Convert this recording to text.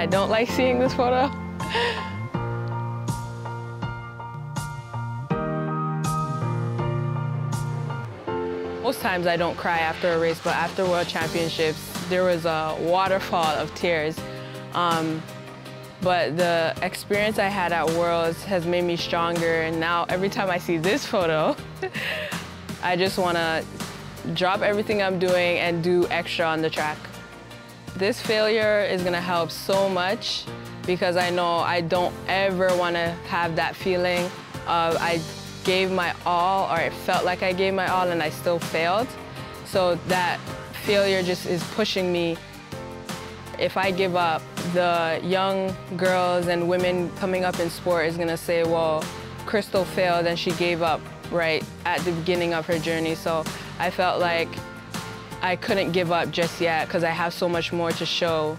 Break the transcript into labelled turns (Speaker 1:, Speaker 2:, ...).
Speaker 1: I don't like seeing this photo. Most times I don't cry after a race, but after World Championships, there was a waterfall of tears. Um, but the experience I had at Worlds has made me stronger, and now every time I see this photo, I just want to drop everything I'm doing and do extra on the track. This failure is going to help so much because I know I don't ever want to have that feeling of I gave my all or it felt like I gave my all and I still failed. So that failure just is pushing me. If I give up, the young girls and women coming up in sport is gonna say, well, Crystal failed and she gave up right at the beginning of her journey. So I felt like I couldn't give up just yet because I have so much more to show